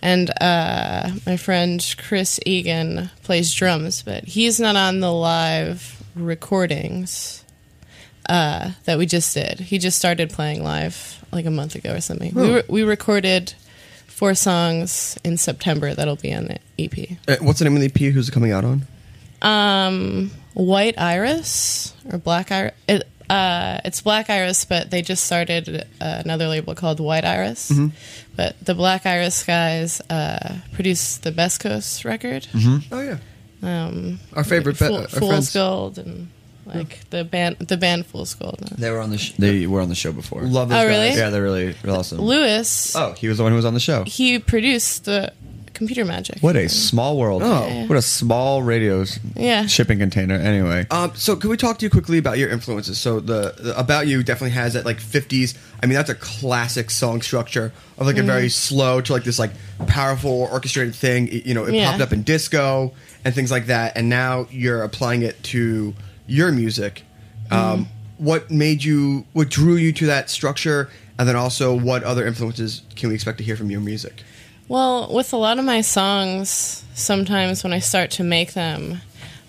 And uh, my friend Chris Egan plays drums, but he's not on the live recordings uh, that we just did. He just started playing live like a month ago or something. We, re- we recorded four songs in September that'll be on the E EP. Uh, what's the name of the EP? Who's it coming out on? Um, White Iris or Black Iris. It, uh, it's Black Iris, but they just started uh, another label called White Iris. Mhm. But the Black Iris guys uh, produced the Best Coast record. Mhm. Oh, yeah. Um, Our favorite ba- Fool- our Fool's friends. Gold and like the band, the band Fool's Gold. They were on the sh- they were on the show before. Love those Oh, really? guys. Yeah, they're really, really awesome. Lewis, Oh, he was the one who was on the show. he produced the Computer Magic. What a small world! Oh. what a small radio Yeah. shipping container. Anyway, Um, so can we talk to you quickly about your influences? So the, the about you definitely has that like '50s. I mean, that's a classic song structure of like a Mhm. very slow to like this like powerful orchestrated thing. It- you know, it Yeah. popped up in disco and things like that, and now you're applying it to your music. Um, What made you? What drew you to that structure? And then also, what other influences can we expect to hear from your music? Well, with a lot of my songs, sometimes when I start to make them,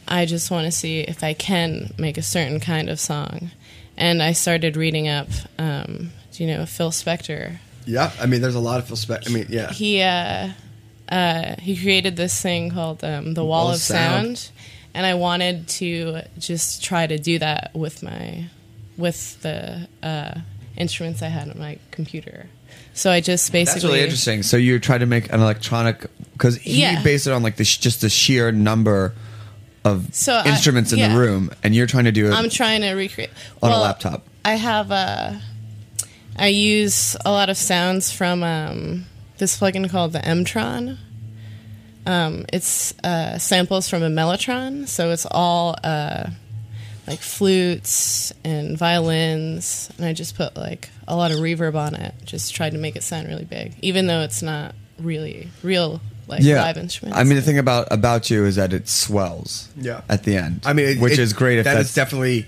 I just want to see if I can make a certain kind of song. And I started reading up, um, you know, Phil Spector. Yeah, I mean, there's a lot of Phil Spec. I mean, yeah, He uh, uh, he created this thing called um, the Wall, of sound. and I wanted to just try to do that with my with the uh, instruments I had on my computer. So I just basically that's really interesting. So you tried to make an electronic because he Yeah. based it on like the sh- just the sheer number of So I- instruments in yeah. the room, and you're trying to do it I'm trying to recreate on well, a laptop. I have a. I use a lot of sounds from um, this plugin called the Mtron. Um, it's uh, samples from a Mellotron, so it's all uh, like flutes and violins, and I just put like a lot of reverb on it. Just tried to make it sound really big, even though it's not really real like live instruments. I mean, the thing about about you is that it swells. Yeah. At the end. I mean, it- which it- is great if that that's is definitely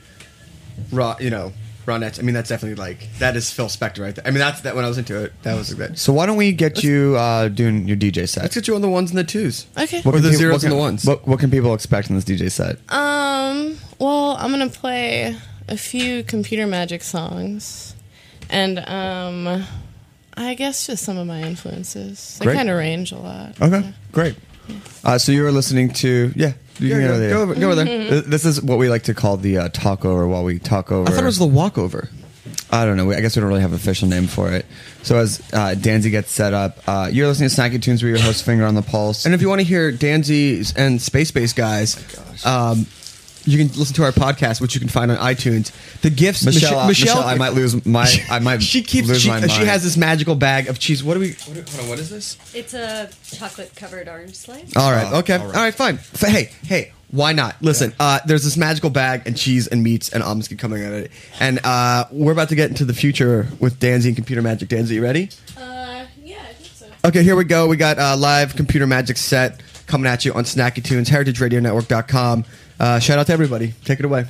raw. You know, Ronette. I mean, that's definitely like that is Phil Spector right there. I mean, that's that when I was into it. That was good. So why don't we get you uh, doing your DJ set? Let's get you on the ones and the twos. Okay. Or can the peop- zeros what and can- the ones. What, what can people expect in this DJ set? Um, well, I'm gonna play a few computer magic songs, and um, I guess just some of my influences. They kind of range a lot. Okay, great. Uh, so you were listening to yeah. You can go- go, there. go over- go over there. Th- This is what we like to call the uh, talk over while we talk over. I thought it was the walkover. I don't know. We- I guess we don't really have an official name for it. So as uh, Danzy gets set up, uh, you're listening to Snacky Tunes. We're your host, Finger on the Pulse. And if you want to hear Danzy and Space Base guys, um, you can listen to our podcast, which you can find on iTunes. The gifts, Michelle, uh, Michelle, Michelle, I might lose my. I might. she keeps. lose She, my she mind. has this magical bag of cheese. What do we? What, do- hold on. What is this? It's a chocolate covered orange slice. All right. Okay. All right. Fine. Hey. Hey. Why not? Listen. Uh, there's this magical bag and cheese and meats and almonds keep coming out of it, and uh, we're about to get into the future with Danzy and Computer Magic. Danzy, you ready? Uh, yeah, I think so. Okay, here we go. We got uh, live computer magic set coming at you on Snacky Tunes, heritageradionetwork.com. Uh, shout out to everybody. Take it away.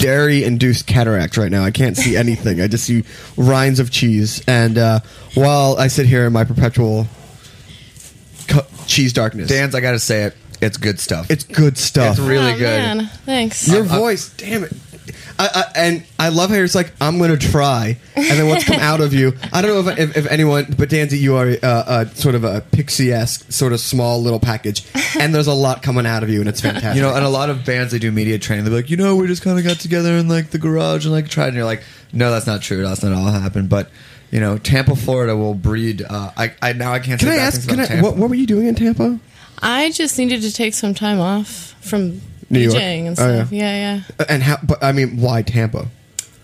I have dairy-induced cataract right now. I can't see anything. I just see rinds of cheese. And uh, while I sit here in my perpetual cu- cheese darkness, Danz, I gotta say it, it's good stuff. It's good stuff. It's really oh, good. Man, thanks. Your voice, damn it. I, I, and I love how it's like I'm going to try, and then what's come out of you. I don't know if, if, if anyone, but Danzy, you are uh, a sort of a pixie-esque, sort of small little package, and there's a lot coming out of you, and it's fantastic. You know, and a lot of bands they do media training. They're like, you know, we just kind of got together in like the garage and like tried. And you're like, no, that's not true. That's not all happened. But you know, Tampa, Florida will breed. Uh, I, I now I can't. can say I ask? Can I, Tampa. what, what were you doing in Tampa? I just needed to take some time off from New York? DJing and Oh, stuff. yeah. yeah, And how? But I mean, why Tampa?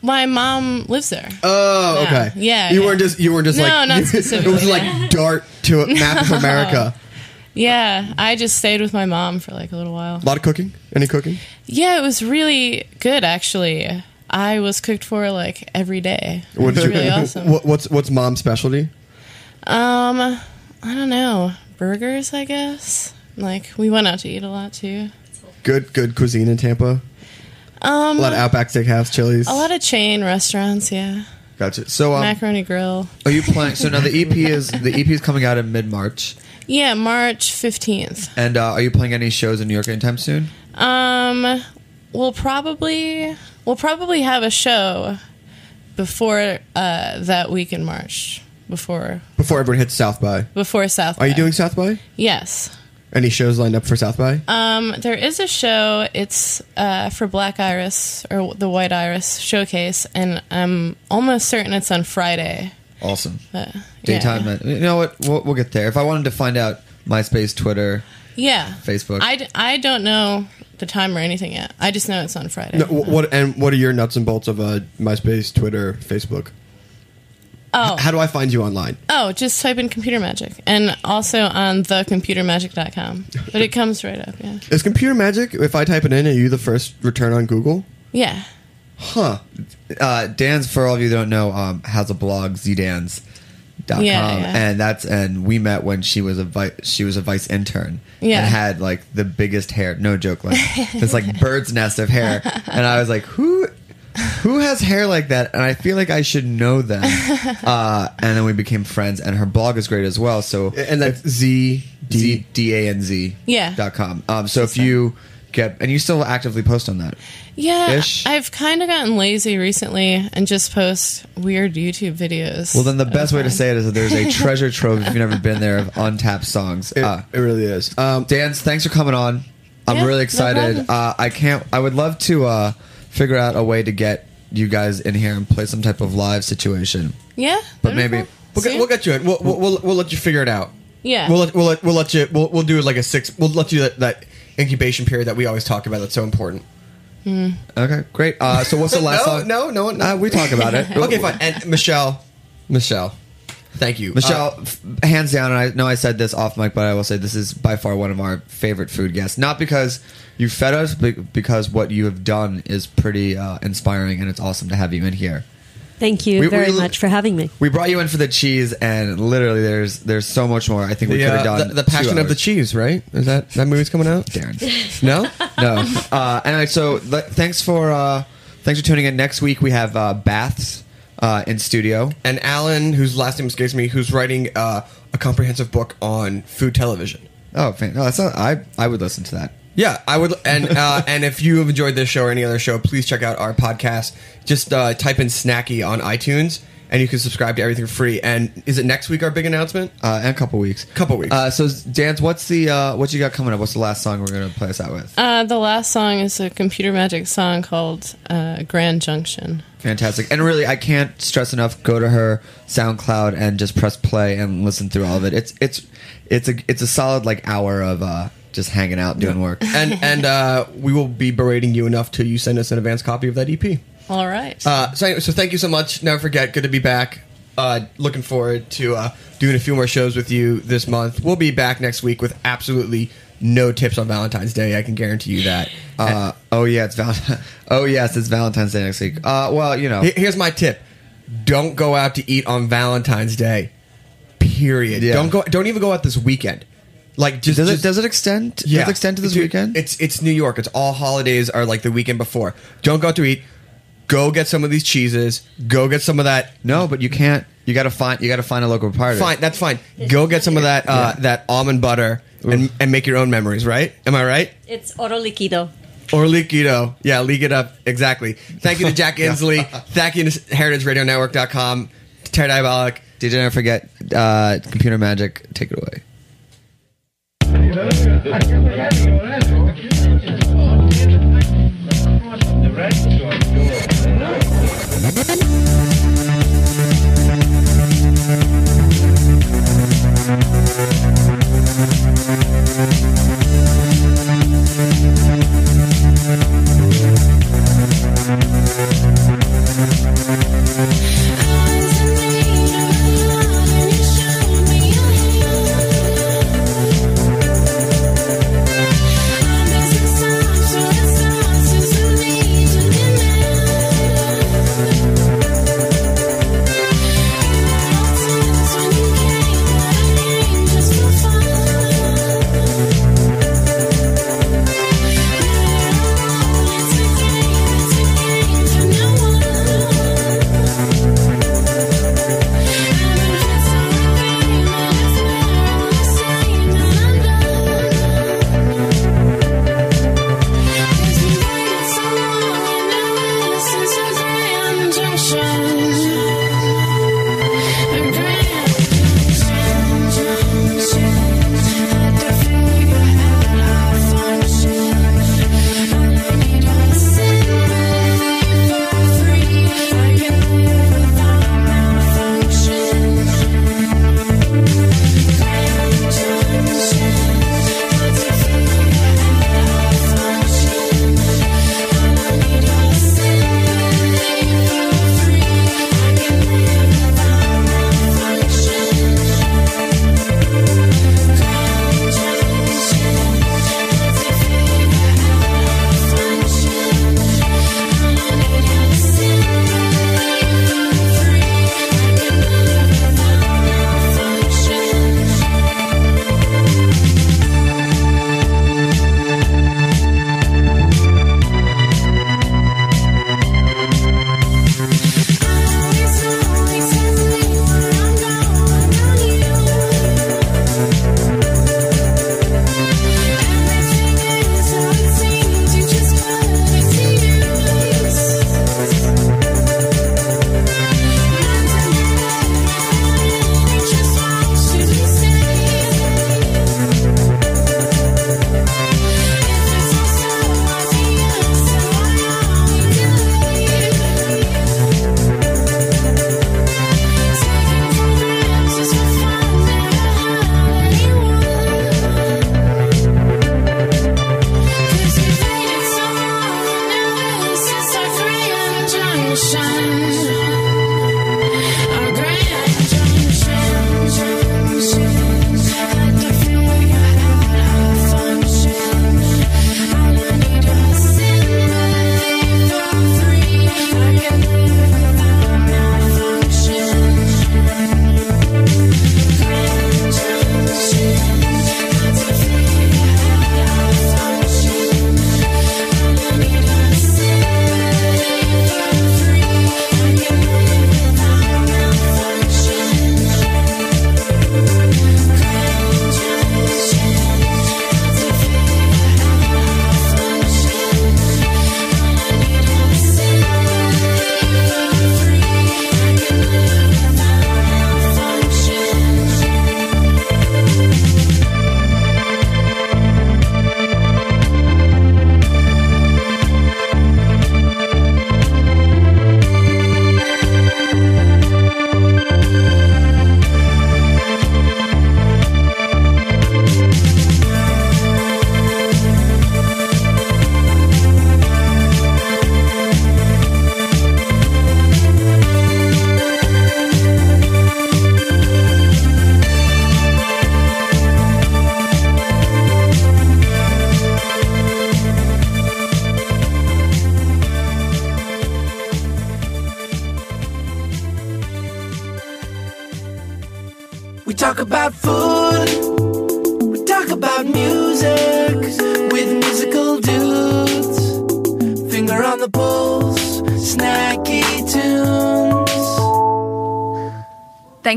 My mom lives there. Oh, Yeah. okay. Yeah, you yeah. weren't just you weren't just No, like not it specifically, was like dart to a map of America. Yeah, I just stayed with my mom for like a little while. A lot of cooking. Any cooking? Yeah, it was really good actually. I was cooked for like every day. It What was did you- really awesome. what- what's what's mom's specialty? Um, I don't know. Burgers, I guess. Like we went out to eat a lot too. Good good cuisine in Tampa. Um, a lot of Outback Steakhouse, Chili's. a lot of chain restaurants. Yeah, Gotcha. So, um, macaroni grill. are you playing? So now the EP is the EP is coming out in mid March, Yeah, March fifteenth. and uh, are you playing any shows in New York anytime soon? Um, we'll probably we'll probably have a show before uh, that week in March. Before Before everyone hits South by. before South. Are you doing South by? Yes. Any shows lined up for South by? Um, there is a show. It's uh, for Black Iris or the White Iris Showcase, and I'm almost certain it's on Friday. Awesome. Uh, Daytime. Yeah. You know what? We'll, we'll get there. If I wanted to find out MySpace, Twitter, yeah. Facebook. I, d- I don't know the time or anything yet. I just know it's on Friday. No, what and what are your nuts and bolts of uh, MySpace, Twitter, Facebook? Oh. How do I find you online? Oh, just type in computer magic and also on thecomputermagic.com. But it comes right up, yeah. Is computer magic? If I type it in, are you the first return on Google? Yeah. Huh. Uh, Danz, for all of you that don't know, um, has a blog, zdanz.com. Yeah, yeah. And that's and we met when she was a vi- she was a vice intern. Yeah. And had like the biggest hair, no joke, like this like bird's nest of hair. And I was like, who who has hair like that? And I feel like I should know them. Uh, and then we became friends and her blog is great as well. So And that's Z D D A N Z Yeah. dot com. Um, so if you get and you still actively post on that. Yeah, Ish. I've kind of gotten lazy recently and just post weird YouTube videos. Well, then the best way to say it is that there's a treasure trove if you've never been there of untapped songs. It, Uh, it really is. Um, Dan, thanks for coming on. I'm Yeah, really no excited. problem. uh, I can't. I would love to uh, figure out a way to get you guys in here and play some type of live situation. Yeah, But maybe- we'll, get, we'll get you in. We'll, we'll, we'll, we'll let you figure it out. Yeah. We'll let, we'll let, we'll let you. We'll, we'll do like a six. We'll let you that, that incubation period that we always talk about. That's so important. Hmm. Okay, great. Uh, so what's the last no, song? no, no, no. Uh, we talk about it. okay, fine. And Michelle, Michelle, thank you, Michelle, Uh, f- hands down, and I know I said this off mic, but I will say this is by far one of our favorite food guests. Not because you fed us, but because what you have done is pretty uh, inspiring, and it's awesome to have you in here. Thank you We- very we- much for having me. We brought you in for the cheese, and literally, there's there's so much more. I think we could have uh, done the, the two passion of the cheese, right? Is that that movie's coming out? Darren. No, no. Uh, anyway, so le- thanks for uh, thanks for tuning in. Next week we have uh, baths uh, in studio. and Alan, whose last name escapes me, who's writing uh, a comprehensive book on food television. Oh, fan- no, that's not. I I would listen to that. Yeah, I would. And uh, and if you have enjoyed this show or any other show, please check out our podcast. Just uh, type in Snacky on iTunes, and you can subscribe to everything for free. And is it next week our big announcement? Uh, in a couple weeks. Couple weeks. Uh, so Dan, what's the uh, what you got coming up? What's the last song we're gonna play us out with? Uh, the last song is a computer magic song called uh, Grand Junction. Fantastic. And really, I can't stress enough. Go to her SoundCloud and just press play and listen through all of it. It's it's it's a it's a solid like hour of uh, just hanging out doing work. and and uh, we will be berating you enough till you send us an advance copy of that EP. All right. Uh, so, anyway, so thank you so much. Never forget, good to be back. Uh, looking forward to uh, doing a few more shows with you this month. We'll be back next week with absolutely no tips on Valentine's Day. I can guarantee you that. Uh, oh yeah, it's Val- Oh yes, it's Valentine's Day next week. Uh, well, you know, Here- Here's my tip: Don't go out to eat on Valentine's Day. Period. Yeah. Don't go. Don't even go out this weekend. Like, just, does just- it does it extend? Does it extend to this Dude, weekend? It's it's New York. It's all holidays are like the weekend before. Don't go out to eat. Go get some of these cheeses. Go get some of that. No, but you can't. You got to find. You got to find a local party. Fine, that's fine. Go get some of that uh, that almond butter and, and make your own memories. Right? Am I right? It's oro liquido. Or liquido. Yeah, leak it up. Exactly. Thank you to Jack Inslee. Thank you to heritageradionetwork.com. Terry Diabolic. Did you never forget uh, computer magic? Take it away. We talk about food. We talk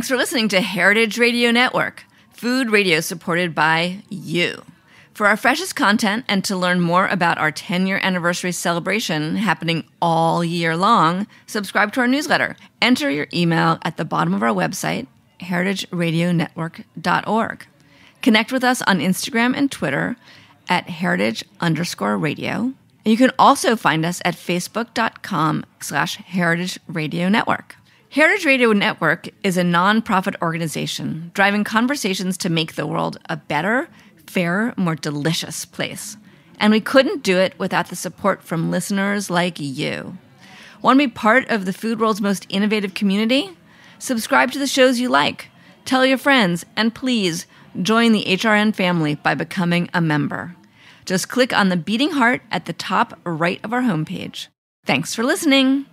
For listening to Heritage Radio Network, food radio supported by you. For our freshest content and to learn more about our 10 year anniversary celebration happening all year long, subscribe to our newsletter. Enter your email at the bottom of our website, heritageradionetwork.org. Connect with us on Instagram and Twitter at heritage underscore radio. You can also find us at facebook.com slash heritage radio network. Heritage Radio Network is a nonprofit organization driving conversations to make the world a better, fairer, more delicious place. And we couldn't do it without the support from listeners like you. Want to be part of the food world's most innovative community? Subscribe to the shows you like, tell your friends, and please join the HRN family by becoming a member. Just click on the beating heart at the top right of our homepage. Thanks for listening.